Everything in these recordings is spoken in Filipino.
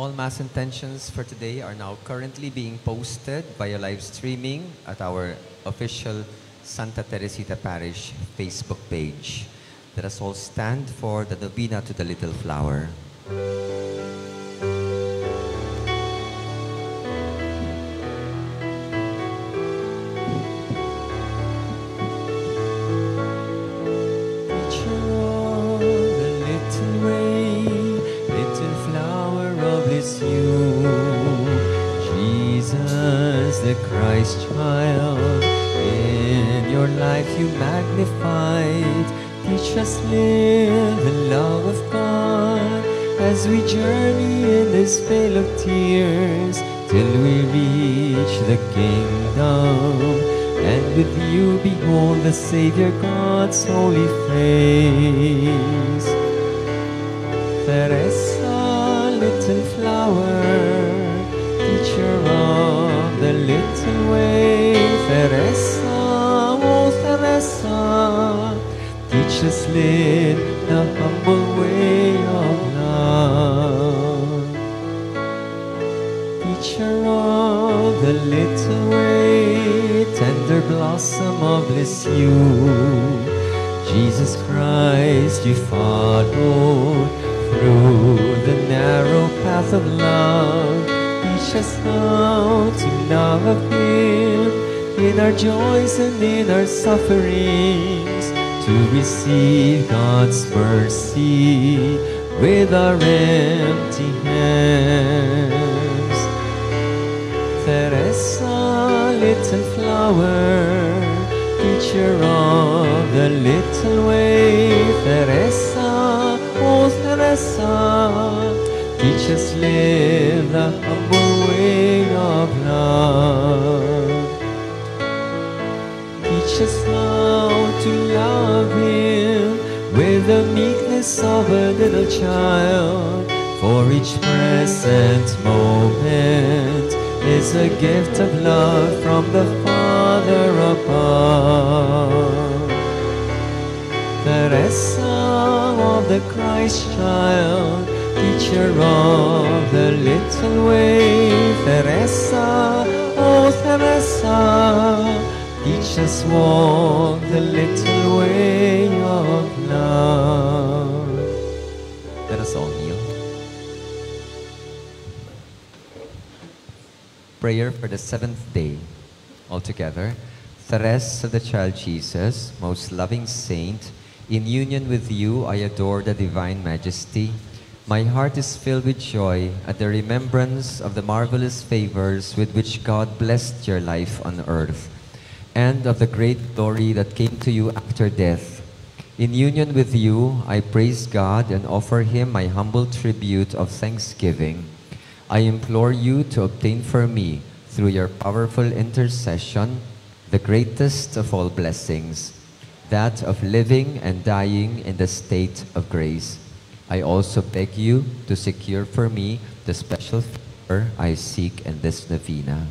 All Mass intentions for today are now currently being posted via live streaming at our official Santa Teresita Parish Facebook page. Let us all stand for the Novena to the Little Flower. As we journey in this vale of tears till we reach the kingdom. And with you behold the Savior God's holy face. Teresa, little flower, teacher of the little way. Teresa, oh Teresa, teach us live the you. Jesus Christ, you followed through the narrow path of love. Teach us how to love Him in our joys and in our sufferings, to receive God's mercy with our empty hands. Teresa, little flower, teacher of the little way. Teresa, oh Teresa, teach us live the humble way of love. Teach us how to love Him with the meekness of a little child. For each present moment is a gift of love from the Father. Teresa of the Christ child, teacher of the little way. Teresa, oh Teresa, teach us walk the little way of love. Let us all kneel. Prayer for the seventh day. Altogether, Therese of the Child Jesus, most loving saint, in union with you I adore the divine majesty. My heart is filled with joy at the remembrance of the marvelous favors with which God blessed your life on earth, and of the great glory that came to you after death. In union with you, I praise God and offer Him my humble tribute of thanksgiving. I implore you to obtain for me, through your powerful intercession, the greatest of all blessings, that of living and dying in the state of grace. I also beg you to secure for me the special favor I seek in this novena.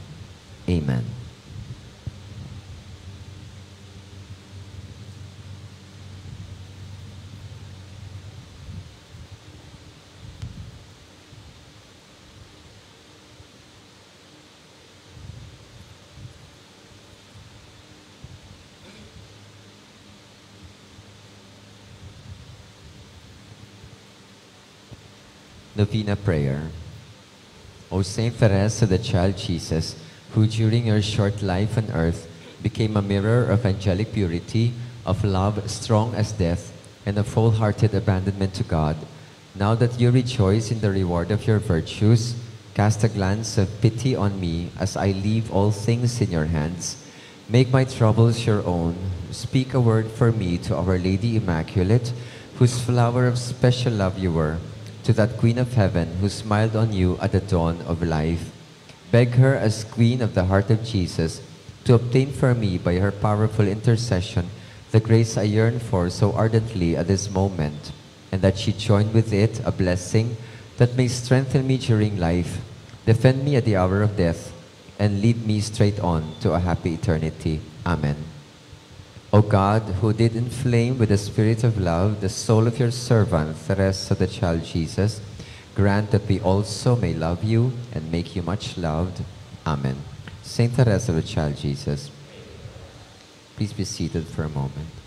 Amen. Novena Prayer. O Saint Therese the Child Jesus, who during your short life on earth became a mirror of angelic purity, of love strong as death, and of wholehearted abandonment to God, now that you rejoice in the reward of your virtues, cast a glance of pity on me as I leave all things in your hands. Make my troubles your own. Speak a word for me to Our Lady Immaculate, whose flower of special love you were, to that Queen of Heaven who smiled on you at the dawn of life. Beg her as Queen of the heart of Jesus to obtain for me by her powerful intercession the grace I yearn for so ardently at this moment, and that she join with it a blessing that may strengthen me during life, defend me at the hour of death, and lead me straight on to a happy eternity. Amen. O God, who did inflame with the spirit of love the soul of your servant, Therese of the Child Jesus, grant that we also may love you and make you much loved. Amen. Saint Teresa the Child Jesus, please be seated for a moment.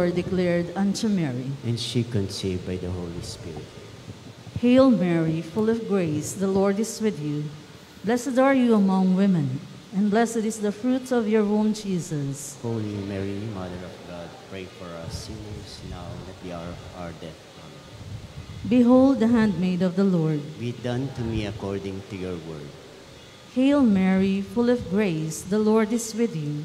Lord declared unto Mary, And she conceived by the Holy Spirit. Hail Mary, full of grace, the Lord is with you. Blessed are you among women, and blessed is the fruit of your womb, Jesus. Holy Mary, Mother of God, pray for us sinners now and at the hour of our death. Amen. Behold the handmaid of the Lord. Be done to me according to your word. Hail Mary, full of grace, the Lord is with you.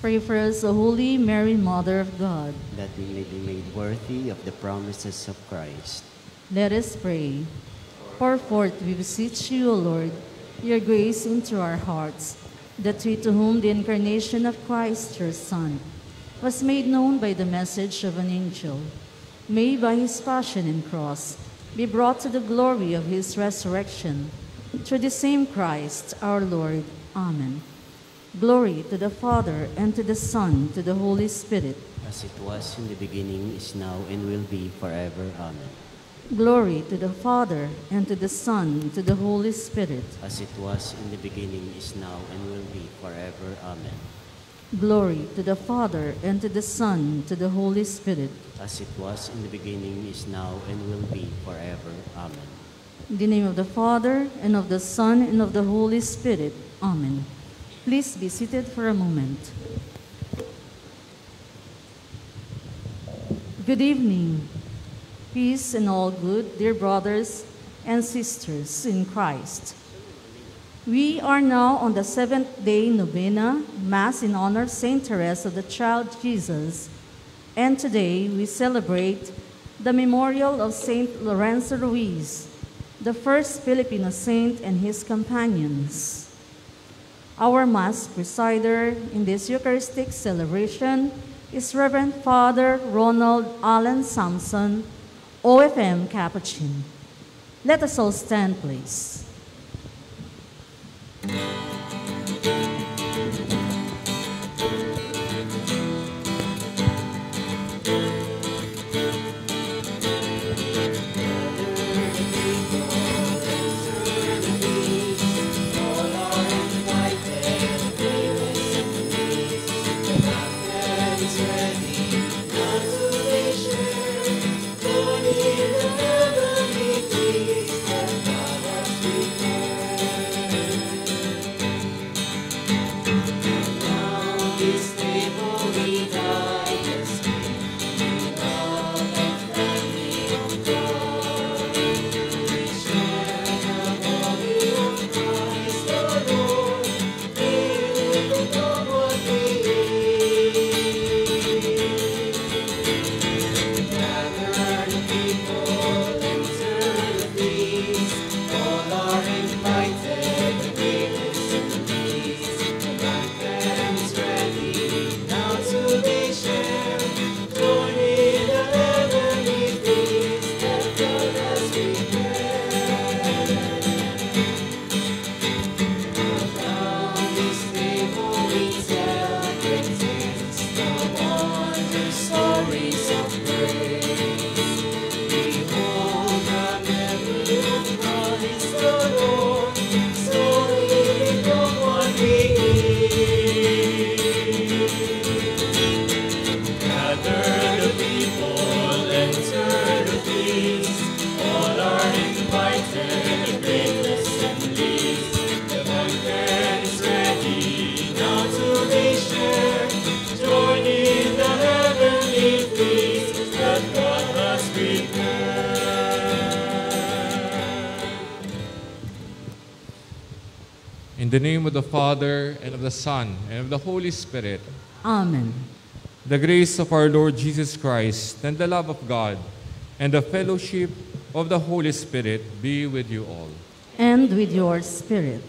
Pray for us, O Holy Mary, Mother of God. That we may be made worthy of the promises of Christ. Let us pray. Pour forth, we beseech you, O Lord, your grace into our hearts, that we to whom the incarnation of Christ, your Son, was made known by the message of an angel, may by his passion and cross be brought to the glory of his resurrection. Through the same Christ our Lord. Amen. Glory to the Father, and to the Son, to the Holy Spirit. As it was in the beginning, is now, and will be forever. Amen. Glory to the Father, and to the Son, to the Holy Spirit. As it was in the beginning, is now, and will be forever. Amen. Glory to the Father, and to the Son, to the Holy Spirit. As it was in the beginning, is now, and will be forever. Amen. In the name of the Father, and of the Son, and of the Holy Spirit. Amen. Please be seated for a moment. Good evening. Peace and all good, dear brothers and sisters in Christ. We are now on the seventh day novena, Mass in honor of Saint Teresa of the Child Jesus, and today we celebrate the memorial of Saint Lorenzo Ruiz, the first Filipino saint and his companions. Our Mass presider in this Eucharistic celebration is Reverend Father Ronald Allen Sampson, OFM Capuchin. Let us all stand, please. The Son, and of the Holy Spirit, Amen. the grace of our Lord Jesus Christ, and the love of God, and the fellowship of the Holy Spirit be with you all. And with your spirit.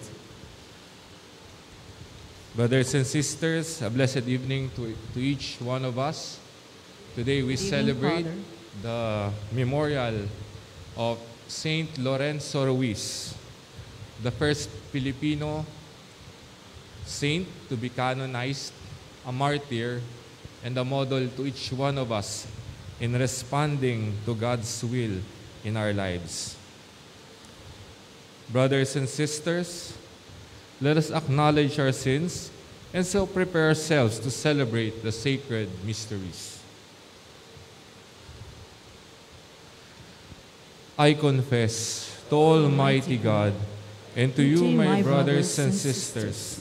Brothers and sisters, a blessed evening to, to each one of us. Today we Evening, celebrate Father. the memorial of Saint Lorenzo Ruiz, the first Filipino saint to be canonized, a martyr, and a model to each one of us in responding to God's will in our lives. Brothers and sisters, let us acknowledge our sins and so prepare ourselves to celebrate the sacred mysteries. I confess to Almighty God and to you, my brothers and sisters,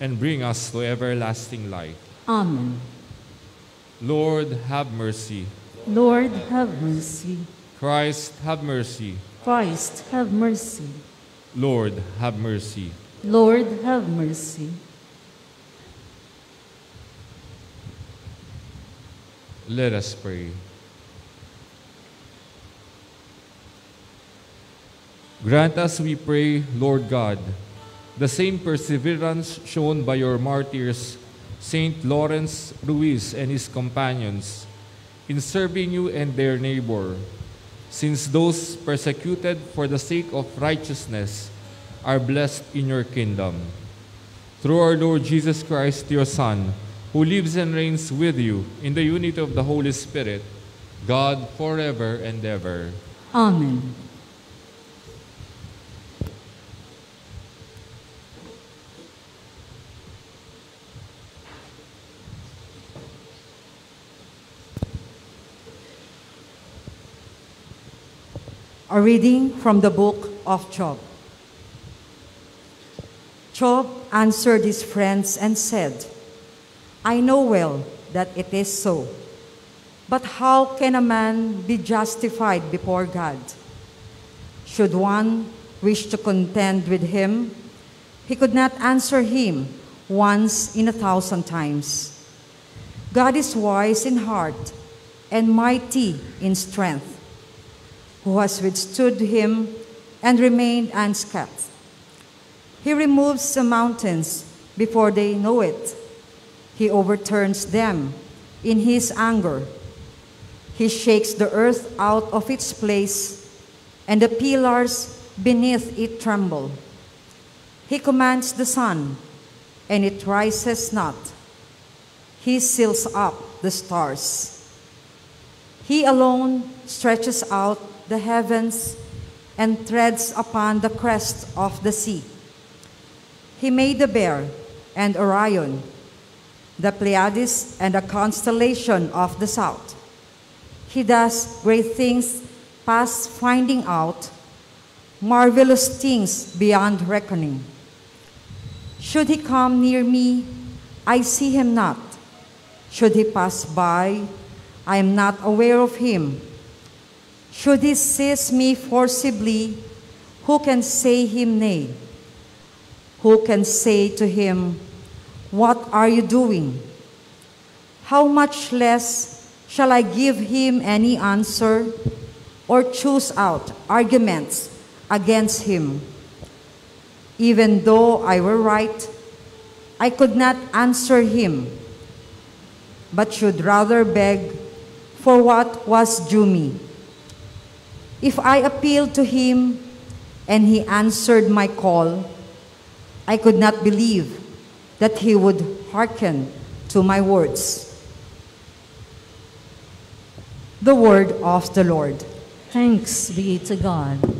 and bring us to everlasting life. Amen. Lord, have mercy. Lord, have mercy. Christ, have mercy. Christ, have mercy. Lord, have mercy. Lord, have mercy. Let us pray. Grant us, we pray, Lord God, the same perseverance shown by your martyrs, Saint Lawrence Ruiz and his companions, in serving you and their neighbor, since those persecuted for the sake of righteousness are blessed in your kingdom. Through our Lord Jesus Christ, your Son, who lives and reigns with you in the unity of the Holy Spirit, God forever and ever. Amen. A reading from the book of Job. Job answered his friends and said, I know well that it is so. But how can a man be justified before God? Should one wish to contend with him, he could not answer him once in a thousand times. God is wise in heart and mighty in strength who has withstood him and remained unscathed. He removes the mountains before they know it. He overturns them in his anger. He shakes the earth out of its place, and the pillars beneath it tremble. He commands the sun, and it rises not. He seals up the stars. He alone stretches out the heavens and treads upon the crest of the sea. He made the bear and Orion, the Pleiades and the constellation of the south. He does great things past finding out, marvelous things beyond reckoning. Should he come near me, I see him not. Should he pass by, I am not aware of him. Should he seize me forcibly, who can say him nay? Who can say to him, What are you doing? How much less shall I give him any answer or choose out arguments against him? Even though I were right, I could not answer him, but should rather beg for what was due me. If I appealed to him and he answered my call, I could not believe that he would hearken to my words. The word of the Lord. Thanks be to God.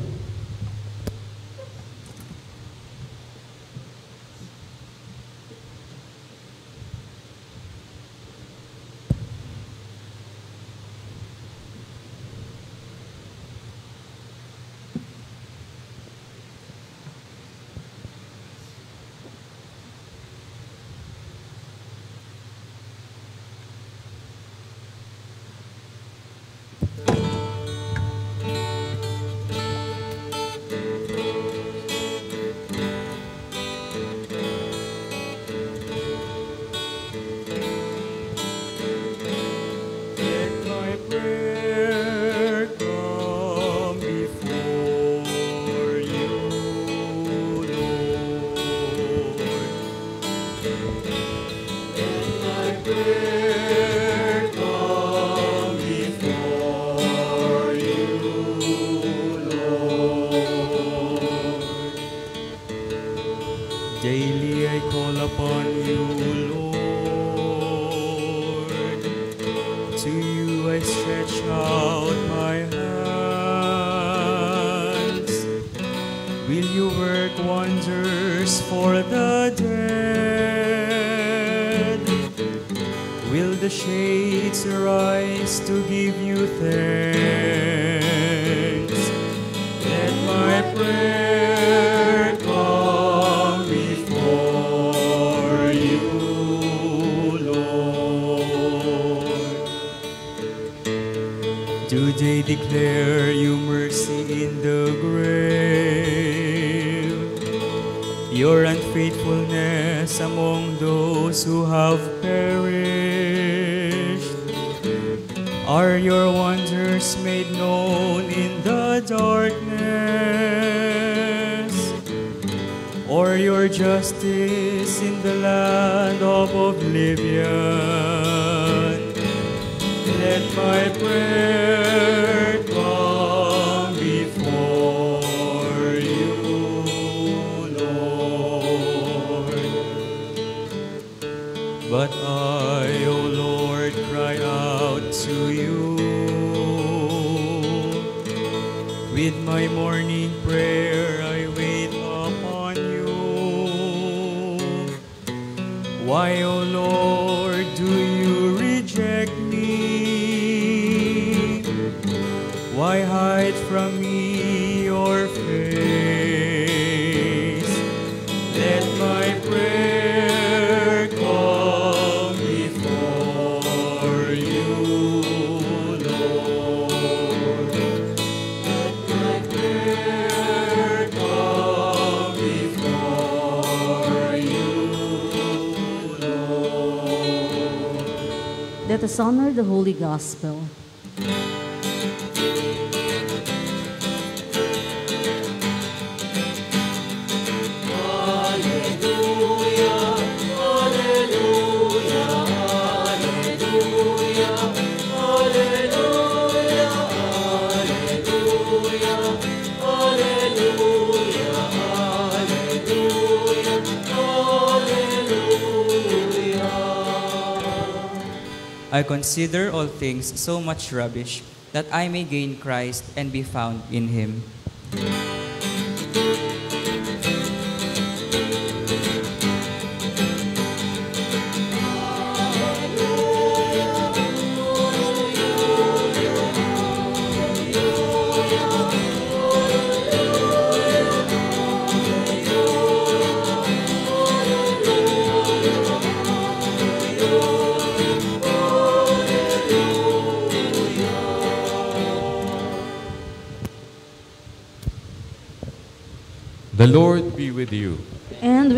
The Holy Gospel. Consider all things so much rubbish that I may gain Christ and be found in him.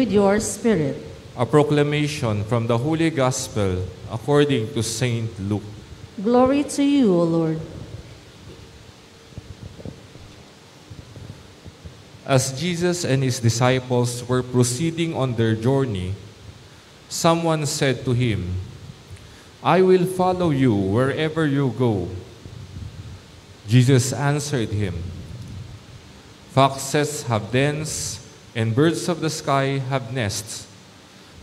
With your spirit. A proclamation from the Holy Gospel according to Saint Luke. Glory to you, O Lord. As Jesus and his disciples were proceeding on their journey, someone said to him, I will follow you wherever you go. Jesus answered him, Foxes have dens, and birds of the sky have nests,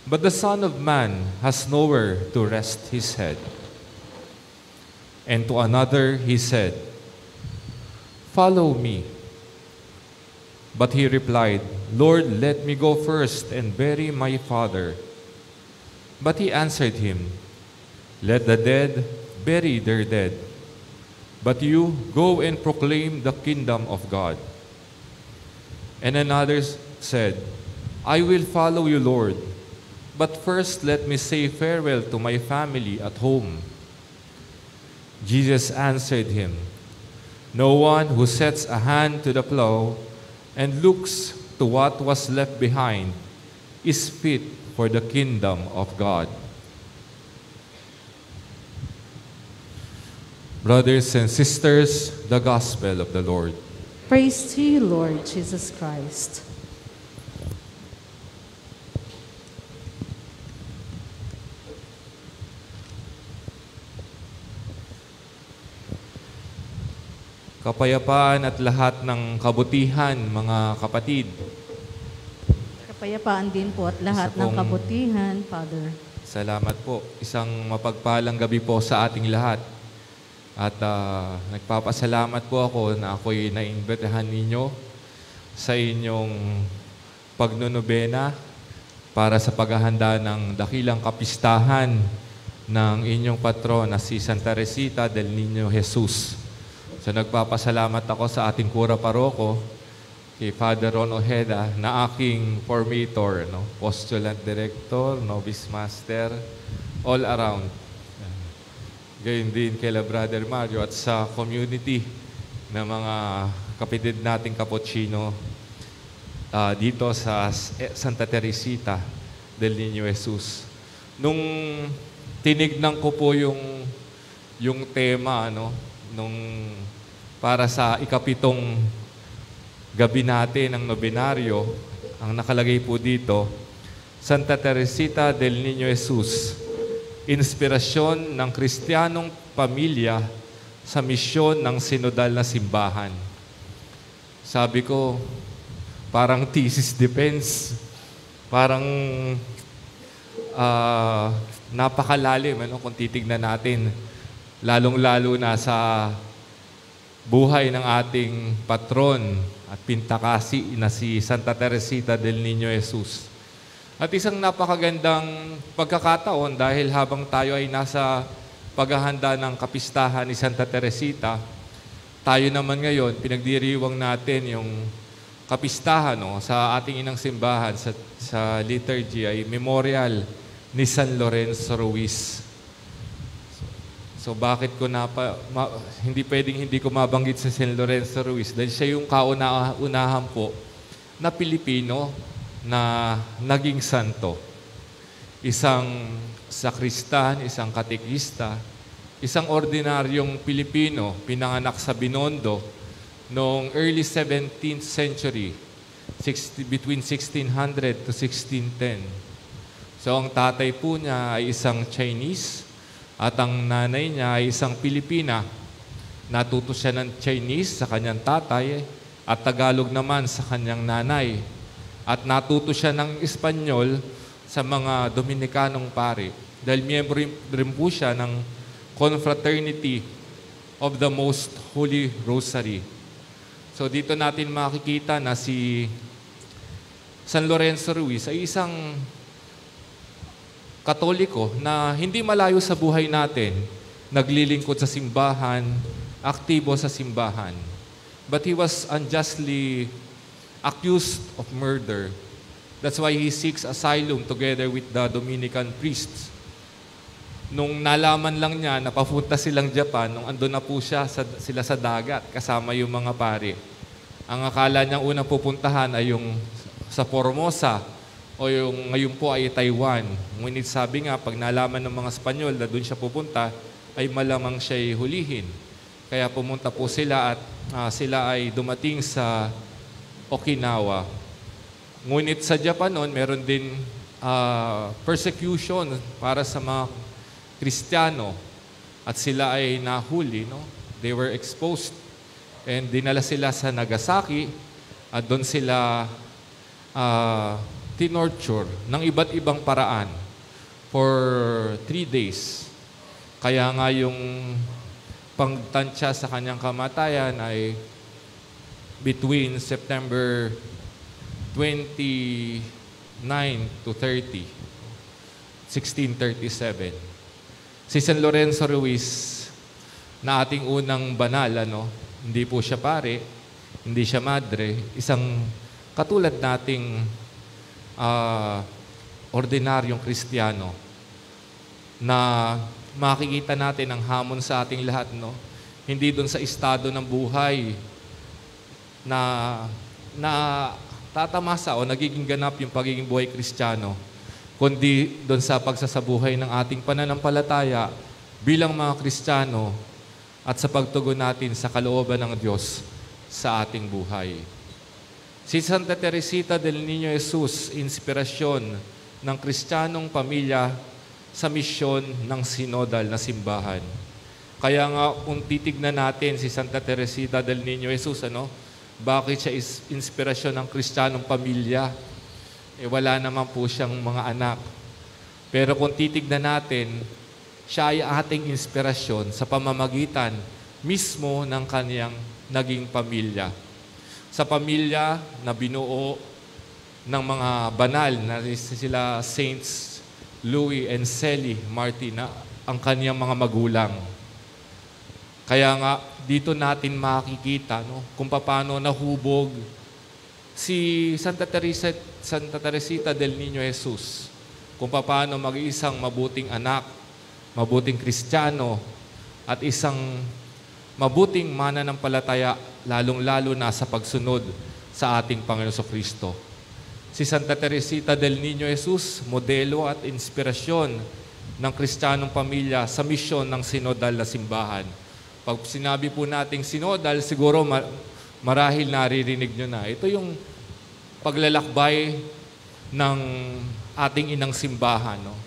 but the Son of Man has nowhere to rest his head. And to another he said, Follow me. But he replied, Lord, let me go first and bury my father. But he answered him, Let the dead bury their dead. But you go and proclaim the kingdom of God. And another said, I will follow you, Lord. But first let me say farewell to my family at home. Jesus answered him, No one who sets a hand to the plow and looks to what was left behind is fit for the kingdom of God. Brothers and sisters, the gospel of the Lord. Praise to you, Lord Jesus Christ. Kapayapaan at lahat ng kabutihan, mga kapatid. Kapayapaan din po at lahat Isa ng pong- kabutihan, Father. Salamat po. Isang mapagpalang gabi po sa ating lahat. At ah, nagpapasalamat po ako na ako'y naimbitahan ninyo sa inyong pagnonobena para sa paghahanda ng dakilang kapistahan ng inyong patron na si Santa Resita del Niño Jesus. So nagpapasalamat ako sa ating kura paroko, kay Father Ron Ojeda, na aking formator, no? postulant director, novice master, all around. Gayon din kay Brother Mario at sa community ng mga kapitid nating Cappuccino uh, dito sa Santa Teresita del Niño Jesus. Nung tinignan ko po yung yung tema ano nung para sa ikapitong gabi natin ng nobenaryo, ang nakalagay po dito, Santa Teresita del Niño Jesus, inspirasyon ng kristyanong pamilya sa misyon ng sinodal na simbahan. Sabi ko, parang thesis defense, parang uh, napakalalim ano, kung titignan natin, lalong-lalo na sa buhay ng ating patron at pintakasi na si Santa Teresita del Niño Jesus. At isang napakagandang pagkakataon dahil habang tayo ay nasa paghahanda ng kapistahan ni Santa Teresita, tayo naman ngayon, pinagdiriwang natin yung kapistahan no, sa ating inang simbahan sa, sa liturgy ay memorial ni San Lorenzo Ruiz. So bakit ko na pa, ma, hindi pwedeng hindi ko mabanggit sa San Lorenzo Ruiz dahil siya yung kauna-unahan po na Pilipino na naging santo. Isang sakristan, isang katekista, isang ordinaryong Pilipino pinanganak sa Binondo noong early 17th century, 60, between 1600 to 1610. So ang tatay po niya ay isang Chinese, at ang nanay niya ay isang Pilipina. Natuto siya ng Chinese sa kanyang tatay at Tagalog naman sa kanyang nanay. At natuto siya ng Espanyol sa mga Dominikanong pare. Dahil miyembro rin po siya ng Confraternity of the Most Holy Rosary. So dito natin makikita na si San Lorenzo Ruiz ay isang katoliko na hindi malayo sa buhay natin, naglilingkod sa simbahan, aktibo sa simbahan. But he was unjustly accused of murder. That's why he seeks asylum together with the Dominican priests. Nung nalaman lang niya na papunta silang Japan, nung andun na po siya sa, sila sa dagat, kasama yung mga pari. Ang akala niyang unang pupuntahan ay yung sa Formosa, o yung ngayon po ay Taiwan. Ngunit sabi nga, pag nalaman ng mga Espanyol na doon siya pupunta, ay malamang siya hulihin. Kaya pumunta po sila at uh, sila ay dumating sa Okinawa. Ngunit sa Japan noon, meron din uh, persecution para sa mga Kristiyano at sila ay nahuli. No? They were exposed and dinala sila sa Nagasaki at doon sila uh, tinorture ng iba't ibang paraan for three days. Kaya nga yung pagtansya sa kanyang kamatayan ay between September 29 to 30, 1637. Si San Lorenzo Ruiz, na ating unang banal, ano, hindi po siya pare, hindi siya madre, isang katulad nating uh, ordinaryong kristyano na makikita natin ang hamon sa ating lahat, no? Hindi doon sa estado ng buhay na na tatamasa o nagiging ganap yung pagiging buhay kristyano, kundi doon sa pagsasabuhay ng ating pananampalataya bilang mga kristyano at sa pagtugon natin sa kalooban ng Diyos sa ating buhay. Si Santa Teresita del Niño Jesus, inspirasyon ng kristyanong pamilya sa misyon ng sinodal na simbahan. Kaya nga kung titignan natin si Santa Teresita del Niño Jesus, ano, bakit siya is inspirasyon ng kristyanong pamilya? Eh wala naman po siyang mga anak. Pero kung titignan natin, siya ay ating inspirasyon sa pamamagitan mismo ng kaniyang naging pamilya sa pamilya na binuo ng mga banal na sila Saints Louis and Sally Martin na ang kaniyang mga magulang. Kaya nga, dito natin makikita no, kung paano nahubog si Santa Teresa, Santa Teresita del Niño Jesus. Kung paano mag-isang mabuting anak, mabuting kristyano, at isang mabuting mananampalataya, lalong-lalo na sa pagsunod sa ating Panginoon Kristo. Si Santa Teresita del Niño Jesus, modelo at inspirasyon ng kristyanong pamilya sa misyon ng sinodal na simbahan pag sinabi po nating sinodal, siguro marahil naririnig nyo na. Ito yung paglalakbay ng ating inang simbahan. No?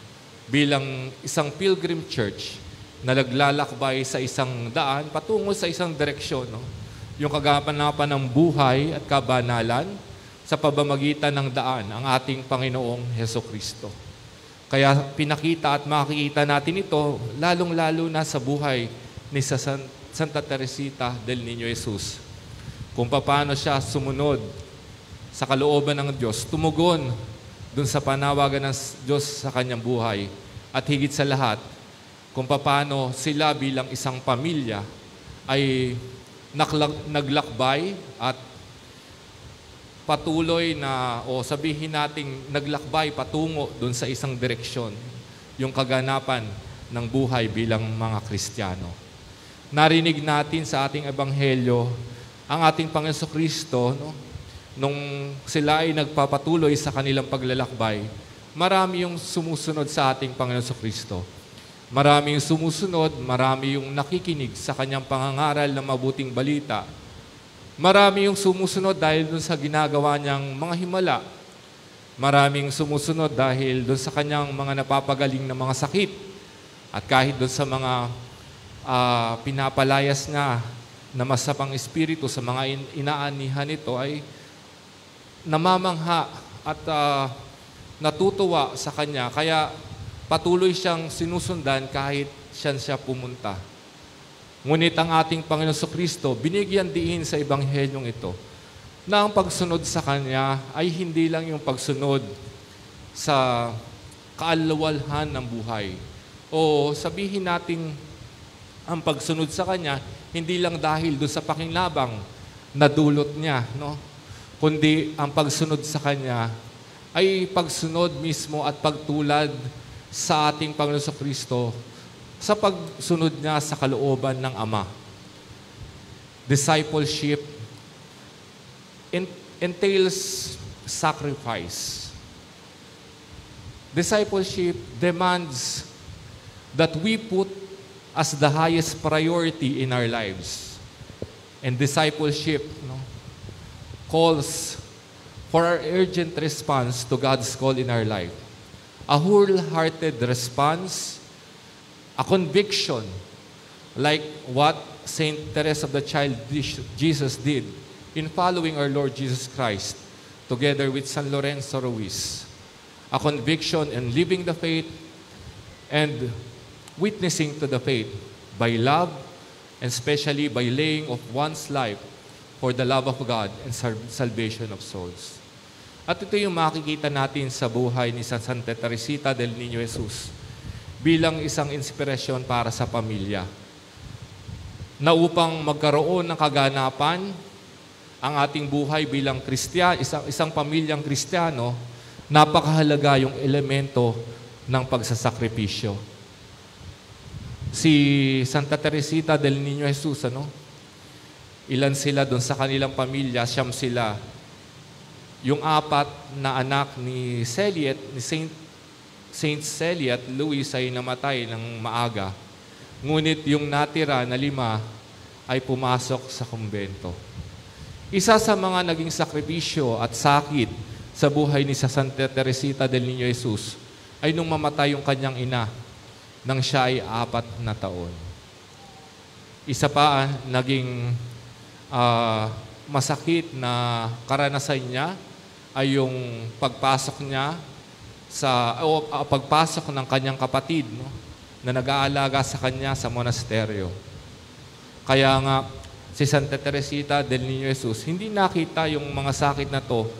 Bilang isang pilgrim church na naglalakbay sa isang daan patungo sa isang direksyon. No? Yung kagapanapan ng buhay at kabanalan sa pabamagitan ng daan, ang ating Panginoong Heso Kristo. Kaya pinakita at makikita natin ito lalong-lalo na sa buhay ni Santa Teresita del Niño Jesus. Kung paano siya sumunod sa kalooban ng Diyos, tumugon dun sa panawagan ng Diyos sa kanyang buhay. At higit sa lahat, kung paano sila bilang isang pamilya ay naglakbay at patuloy na, o sabihin nating naglakbay patungo dun sa isang direksyon, yung kaganapan ng buhay bilang mga Kristiyano narinig natin sa ating ebanghelyo ang ating Panginoon Kristo, no? nung sila ay nagpapatuloy sa kanilang paglalakbay, marami yung sumusunod sa ating Panginoon Kristo. Marami yung sumusunod, marami yung nakikinig sa kanyang pangangaral ng mabuting balita. Marami yung sumusunod dahil dun sa ginagawa niyang mga himala. Maraming sumusunod dahil dun sa kanyang mga napapagaling na mga sakit. At kahit dun sa mga uh, pinapalayas nga na masapang espiritu sa mga in- inaanihan nito ay namamangha at uh, natutuwa sa kanya. Kaya patuloy siyang sinusundan kahit siyan siya pumunta. Ngunit ang ating Panginoon Kristo, binigyan diin sa Ebanghelyong ito na ang pagsunod sa Kanya ay hindi lang yung pagsunod sa kaalawalhan ng buhay. O sabihin nating ang pagsunod sa Kanya, hindi lang dahil doon sa pakinlabang na dulot niya, no? kundi ang pagsunod sa Kanya ay pagsunod mismo at pagtulad sa ating Panginoon sa Kristo sa pagsunod niya sa kalooban ng Ama. Discipleship entails sacrifice. Discipleship demands that we put as the highest priority in our lives. And discipleship no, calls for our urgent response to God's call in our life. A wholehearted response, a conviction, like what Saint Teresa of the Child Jesus did in following our Lord Jesus Christ together with San Lorenzo Ruiz. A conviction in living the faith and witnessing to the faith by love and especially by laying of one's life for the love of God and salvation of souls. At ito yung makikita natin sa buhay ni San Santa Teresita del Niño Jesus bilang isang inspirasyon para sa pamilya na upang magkaroon ng kaganapan ang ating buhay bilang Kristiyan, isang, isang pamilyang Kristiyano, napakahalaga yung elemento ng pagsasakripisyo si Santa Teresita del Niño Jesus, ano? Ilan sila doon sa kanilang pamilya, siyam sila. Yung apat na anak ni Celiet, ni Saint, Saint Celiet, Louis ay namatay ng maaga. Ngunit yung natira na lima ay pumasok sa kumbento. Isa sa mga naging sakripisyo at sakit sa buhay ni sa Santa Teresita del Niño Jesus ay nung mamatay yung kanyang ina, nang siya ay apat na taon. Isa pa, naging uh, masakit na karanasan niya ay yung pagpasok niya sa o uh, pagpasok ng kanyang kapatid no, na nag-aalaga sa kanya sa monasteryo. Kaya nga si Santa Teresita del Niño Jesus hindi nakita yung mga sakit na to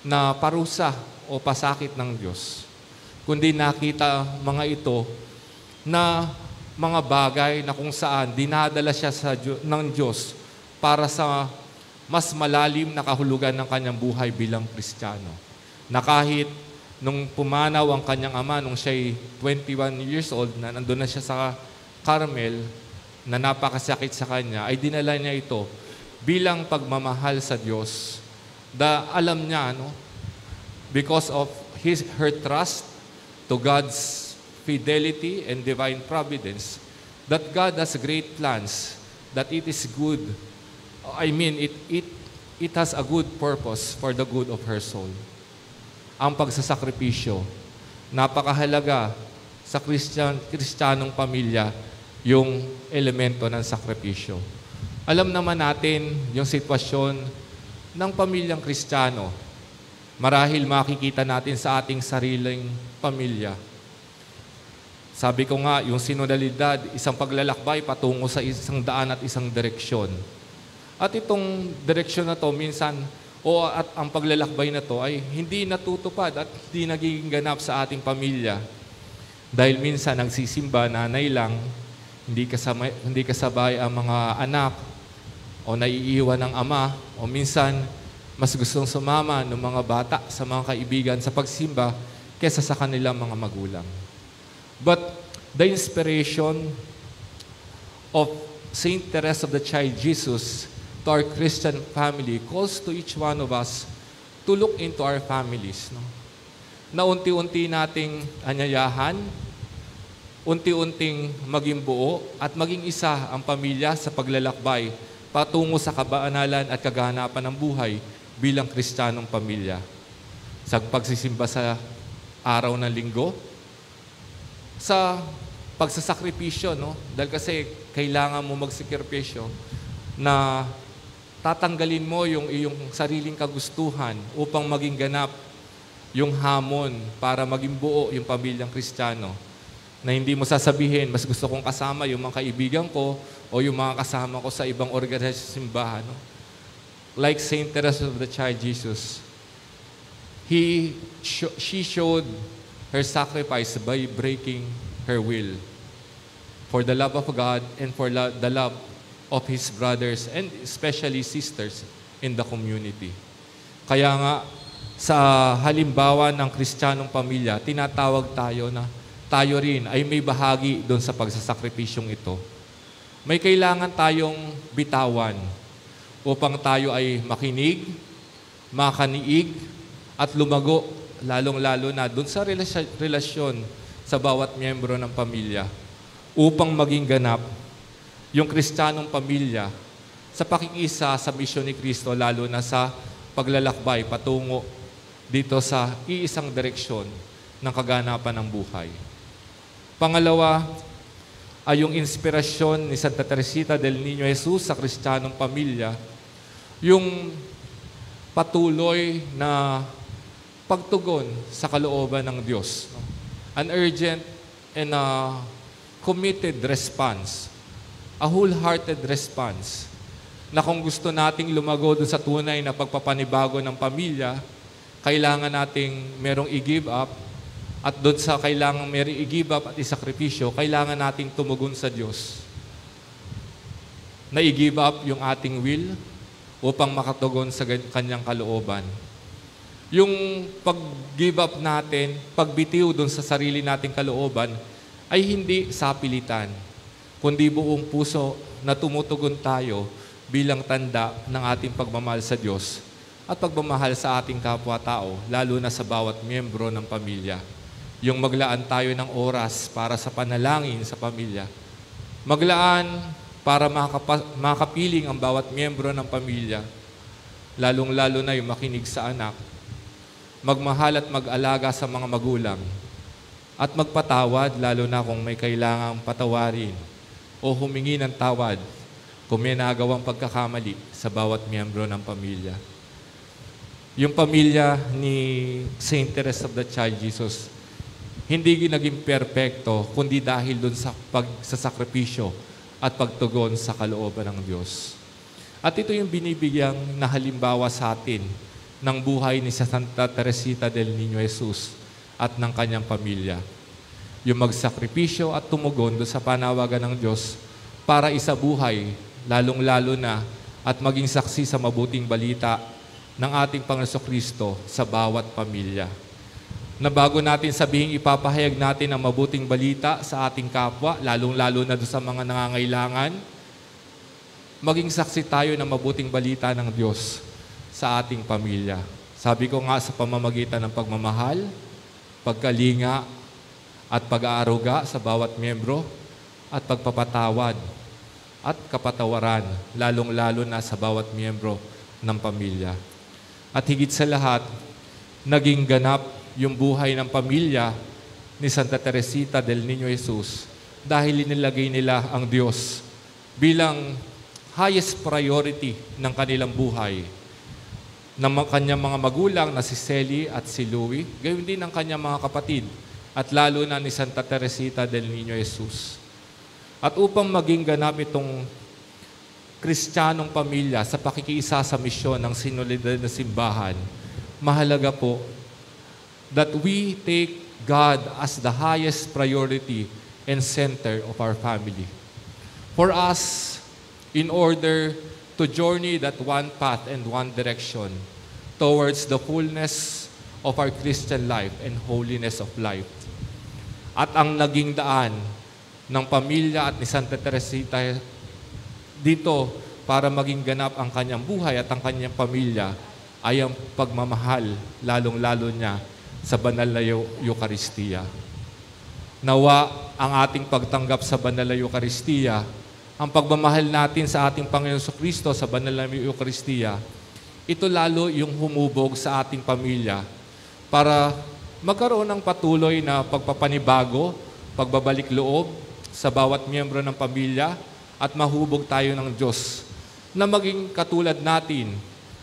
na parusa o pasakit ng Diyos, kundi nakita mga ito na mga bagay na kung saan dinadala siya sa ng Diyos para sa mas malalim na kahulugan ng kanyang buhay bilang Kristiyano. Na kahit nung pumanaw ang kanyang ama nung siya'y 21 years old, na nandun na siya sa Carmel, na napakasakit sa kanya, ay dinala niya ito bilang pagmamahal sa Diyos. Da alam niya, no, because of his her trust to God's fidelity and divine providence, that God has great plans, that it is good. I mean, it it it has a good purpose for the good of her soul. Ang pagsasakripisyo, napakahalaga sa Christian, Kristiyanong pamilya yung elemento ng sakripisyo. Alam naman natin yung sitwasyon ng pamilyang Kristiyano. Marahil makikita natin sa ating sariling pamilya. Sabi ko nga, yung sinodalidad, isang paglalakbay patungo sa isang daan at isang direksyon. At itong direksyon na to, minsan, o at ang paglalakbay na to ay hindi natutupad at hindi nagiging ganap sa ating pamilya. Dahil minsan nagsisimba, nanay lang, hindi kasabay, hindi kasabay ang mga anak o naiiwan ng ama o minsan mas gustong sumama ng mga bata sa mga kaibigan sa pagsimba kesa sa kanilang mga magulang. But the inspiration of Saint Teresa of the Child Jesus to our Christian family calls to each one of us to look into our families. No? Na unti-unti nating anyayahan, unti-unting maging buo at maging isa ang pamilya sa paglalakbay patungo sa kabanalan at kaganapan ng buhay bilang kristyanong pamilya. Sa pagsisimba sa araw ng linggo, sa pagsasakripisyo, no? Dahil kasi kailangan mo magsakripisyo na tatanggalin mo yung iyong sariling kagustuhan upang maging ganap yung hamon para maging buo yung pamilyang Kristiyano. Na hindi mo sasabihin, mas gusto kong kasama yung mga kaibigan ko o yung mga kasama ko sa ibang organisasyon sa simbahan. No? Like Saint Teresa of the Child Jesus, he, she showed her sacrifice by breaking her will for the love of God and for la- the love of his brothers and especially sisters in the community. Kaya nga, sa halimbawa ng kristyanong pamilya, tinatawag tayo na tayo rin ay may bahagi doon sa pagsasakripisyong ito. May kailangan tayong bitawan upang tayo ay makinig, makaniig, at lumago, lalong-lalo na doon sa relasy- relasyon sa bawat miyembro ng pamilya upang maging ganap yung kristyanong pamilya sa pakikisa sa misyon ni Kristo, lalo na sa paglalakbay patungo dito sa iisang direksyon ng kaganapan ng buhay. Pangalawa ay yung inspirasyon ni Santa Teresita del Niño Jesus sa kristyanong pamilya, yung patuloy na pagtugon sa kalooban ng Diyos. An urgent and a committed response. A wholehearted response na kung gusto nating lumago dun sa tunay na pagpapanibago ng pamilya, kailangan nating merong i-give up at doon sa kailangan merong i-give up at isakripisyo, kailangan nating tumugon sa Diyos na i-give up yung ating will upang makatugon sa kanyang kalooban. Yung pag-give up natin, pagbitiw doon sa sarili nating kalooban, ay hindi sapilitan, kundi buong puso na tumutugon tayo bilang tanda ng ating pagmamahal sa Diyos at pagmamahal sa ating kapwa-tao, lalo na sa bawat miyembro ng pamilya. Yung maglaan tayo ng oras para sa panalangin sa pamilya. Maglaan para makapiling ang bawat miyembro ng pamilya, lalong-lalo na yung makinig sa anak, magmahal at mag-alaga sa mga magulang, at magpatawad lalo na kung may kailangang patawarin o humingi ng tawad kung may nagawang pagkakamali sa bawat miyembro ng pamilya. Yung pamilya ni Saint Teresa of the Child Jesus, hindi naging perpekto, kundi dahil doon sa pagsasakripisyo at pagtugon sa kalooban ng Diyos. At ito yung binibigyang na halimbawa sa atin ng buhay ni Santa Teresita del Niño Jesus at ng kanyang pamilya. Yung magsakripisyo at tumugon sa panawagan ng Diyos para isabuhay, lalong-lalo na, at maging saksi sa mabuting balita ng ating Panginoon Kristo sa bawat pamilya. Na bago natin sabihin ipapahayag natin ang mabuting balita sa ating kapwa, lalong-lalo na doon sa mga nangangailangan, maging saksi tayo ng mabuting balita ng Diyos sa ating pamilya. Sabi ko nga sa pamamagitan ng pagmamahal, pagkalinga, at pag-aaruga sa bawat miyembro, at pagpapatawad, at kapatawaran, lalong-lalo na sa bawat miyembro ng pamilya. At higit sa lahat, naging ganap yung buhay ng pamilya ni Santa Teresita del Niño Jesus dahil inilagay nila ang Diyos bilang highest priority ng kanilang buhay ng kanyang mga magulang na si Sally at si Louie, gayon din ng kanyang mga kapatid at lalo na ni Santa Teresita del Niño Jesus. At upang maging ganap itong kristyanong pamilya sa pakikiisa sa misyon ng sinulidad na simbahan, mahalaga po that we take God as the highest priority and center of our family. For us, in order to journey that one path and one direction towards the fullness of our Christian life and holiness of life at ang naging daan ng pamilya at ni Santa Teresita dito para maging ganap ang kanyang buhay at ang kanyang pamilya ay ang pagmamahal, lalong-lalo niya sa banal na Eucharistia. Nawa ang ating pagtanggap sa banal na Eucharistia, ang pagmamahal natin sa ating Panginoon sa Kristo sa banal na Eucharistia, ito lalo yung humubog sa ating pamilya para magkaroon ng patuloy na pagpapanibago, pagbabalik loob sa bawat miyembro ng pamilya at mahubog tayo ng Diyos na maging katulad natin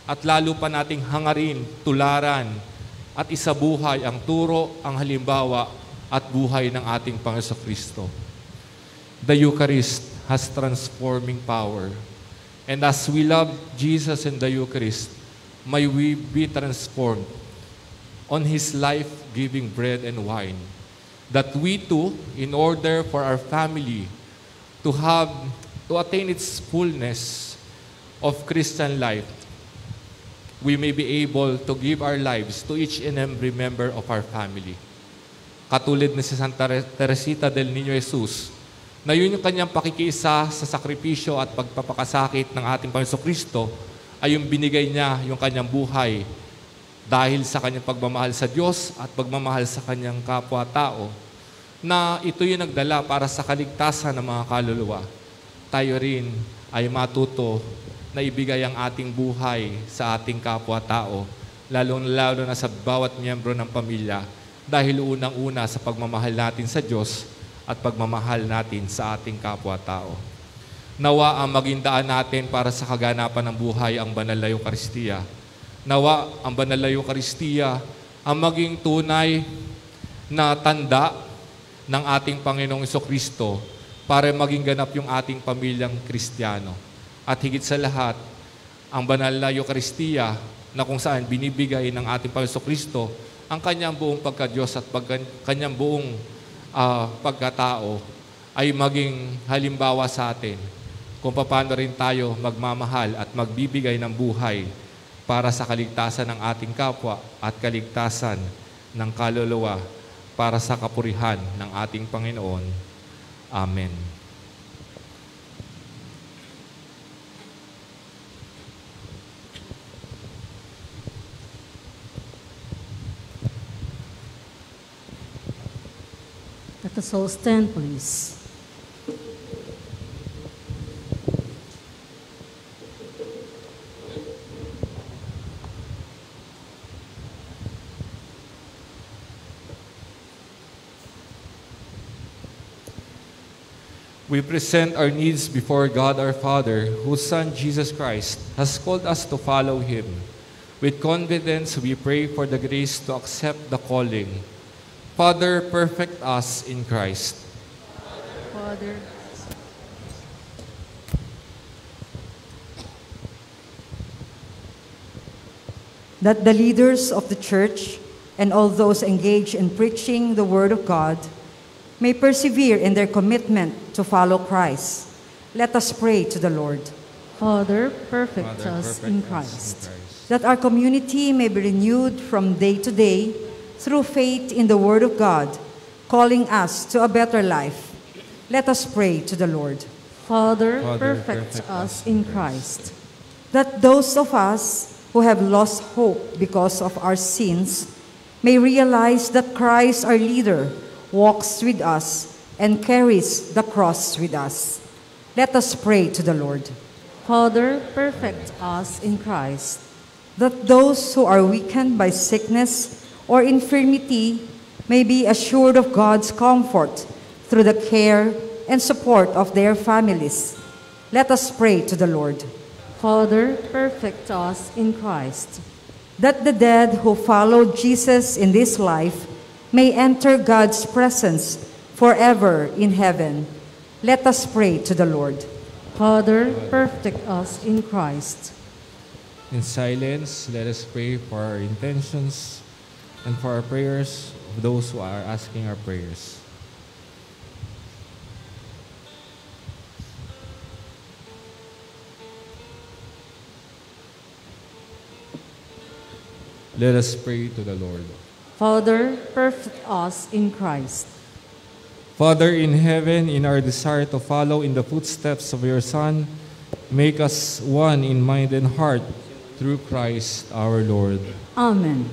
at lalo pa nating hangarin, tularan at isabuhay ang turo, ang halimbawa at buhay ng ating Panginoon Kristo. The Eucharist has transforming power. And as we love Jesus in the Eucharist, may we be transformed on His life-giving bread and wine. That we too, in order for our family to have, to attain its fullness of Christian life, we may be able to give our lives to each and every member of our family. Katulad ni si Santa Teresita del Niño Jesus, na yun yung kanyang pakikiisa sa sakripisyo at pagpapakasakit ng ating Panginoon Kristo ay yung binigay niya yung kanyang buhay dahil sa kanyang pagmamahal sa Diyos at pagmamahal sa kanyang kapwa-tao, na ito yung nagdala para sa kaligtasan ng mga kaluluwa. Tayo rin ay matuto na ibigay ang ating buhay sa ating kapwa-tao, lalong-lalo na sa bawat miyembro ng pamilya, dahil unang-una sa pagmamahal natin sa Diyos at pagmamahal natin sa ating kapwa-tao. Nawa ang maging daan natin para sa kaganapan ng buhay ang banal na Eucharistia Nawa ang banal na Eucharistia ang maging tunay na tanda ng ating Panginoong Kristo para maging ganap yung ating pamilyang Kristiyano. At higit sa lahat, ang banal na Eucharistia na kung saan binibigay ng ating Panginoong Kristo ang kanyang buong pagka-Diyos at pag kanyang buong uh, pagkatao ay maging halimbawa sa atin kung paano rin tayo magmamahal at magbibigay ng buhay para sa kaligtasan ng ating kapwa at kaligtasan ng kaluluwa para sa kapurihan ng ating Panginoon. Amen. Let us all stand, please. We present our needs before God our Father, whose Son Jesus Christ has called us to follow Him. With confidence, we pray for the grace to accept the calling. Father, perfect us in Christ. Father, that the leaders of the church and all those engaged in preaching the word of God may persevere in their commitment to follow Christ. Let us pray to the Lord Father, perfect Father, us perfect in us Christ. that our community may be renewed from day to day through faith in the word of God, calling us to a better life. Let us pray to the Lord. Father, Father, perfect perfect us in Christ. that those of us who have lost hope because of our sins may realize that Christ, our leader, walks with us and carries the cross with us. Let us pray to the Lord. Father, perfect us in Christ. That those who are weakened by sickness or infirmity may be assured of God's comfort through the care and support of their families. Let us pray to the Lord. Father, perfect us in Christ. that the dead who followed Jesus in this life may enter God's presence forever in heaven. Let us pray to the Lord. Father, perfect us in Christ. In silence, let us pray for our intentions and for our prayers of those who are asking our prayers. Let us pray to the Lord. Father, perfect us in Christ. Father in heaven, in our desire to follow in the footsteps of your Son, make us one in mind and heart through Christ our Lord. Amen.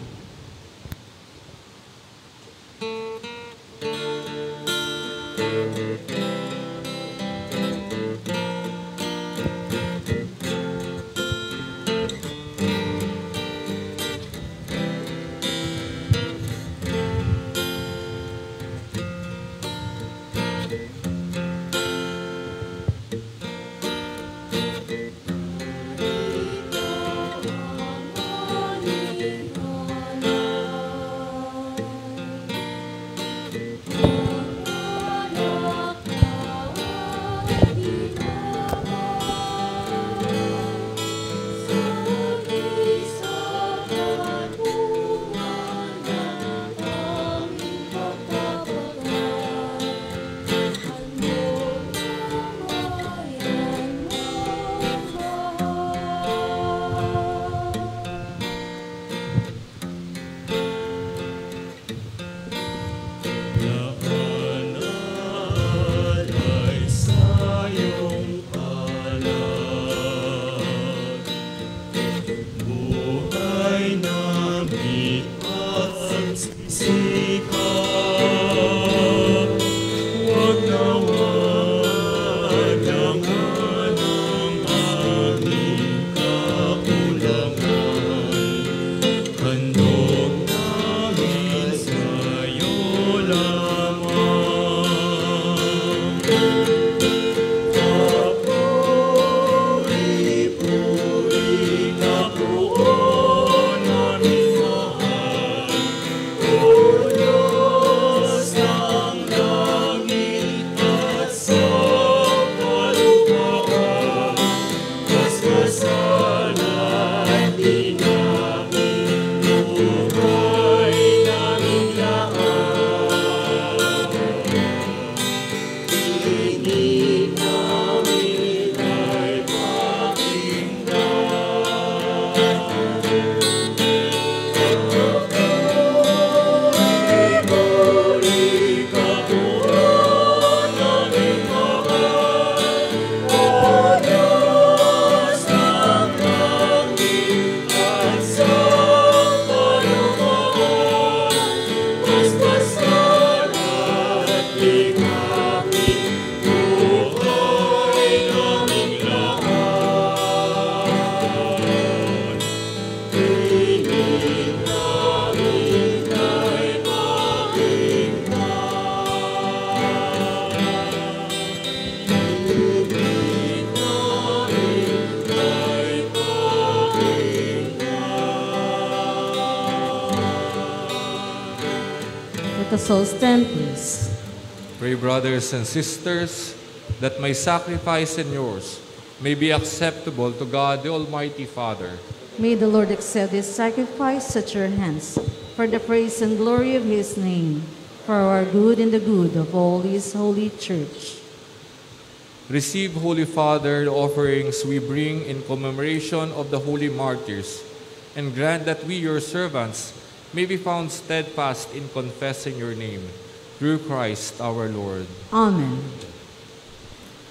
All stand, please. Pray, brothers and sisters, that my sacrifice and yours may be acceptable to God, the Almighty Father. May the Lord accept this sacrifice at your hands for the praise and glory of his name, for our good and the good of all his holy church. Receive, Holy Father, the offerings we bring in commemoration of the holy martyrs, and grant that we, your servants, may be found steadfast in confessing your name. Through Christ our Lord. Amen.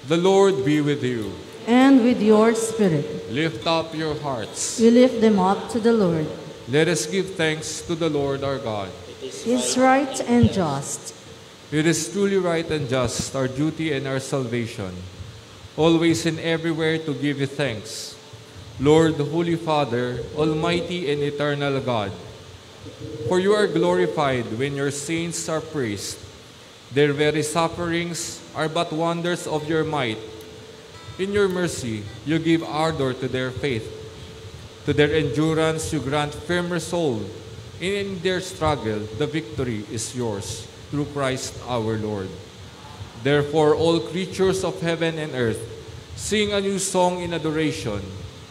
The Lord be with you. And with your spirit, Lift up your hearts. we lift them up to the Lord. Let us give thanks to the Lord our God. It's right and just. It is truly right and just, our duty and our salvation, always and everywhere to give you thanks. Lord, Holy Father, Almighty and eternal God, for you are glorified when your saints are praised. Their very sufferings are but wonders of your might. In your mercy, you give ardor to their faith. To their endurance, you grant firm resolve. And in their struggle, the victory is yours through Christ our Lord. Therefore, all creatures of heaven and earth sing a new song in adoration,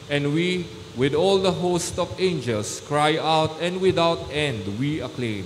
and we, with all the host of angels, cry out, and without end we acclaim.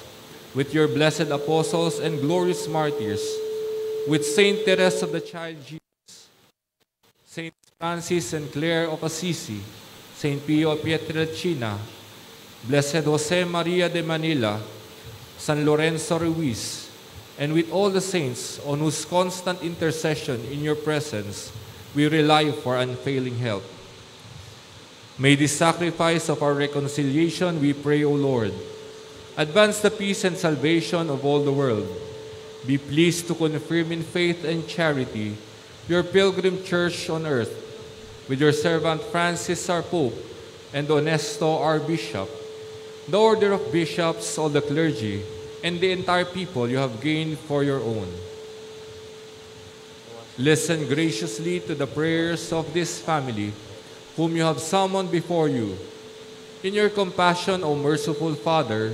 with your blessed apostles and glorious martyrs, with Saint Teresa of the Child Jesus, Saint Francis and Clare of Assisi, Saint Pio Pietrelcina, Blessed Jose Maria de Manila, San Lorenzo Ruiz, and with all the saints on whose constant intercession in your presence we rely for unfailing help. May this sacrifice of our reconciliation, we pray, O Lord, advance the peace and salvation of all the world. Be pleased to confirm in faith and charity your pilgrim church on earth, with your servant Francis our Pope and Onesto our Bishop, the order of bishops, all the clergy, and the entire people you have gained for your own. Listen graciously to the prayers of this family, whom you have summoned before you. In your compassion, O merciful Father,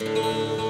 Música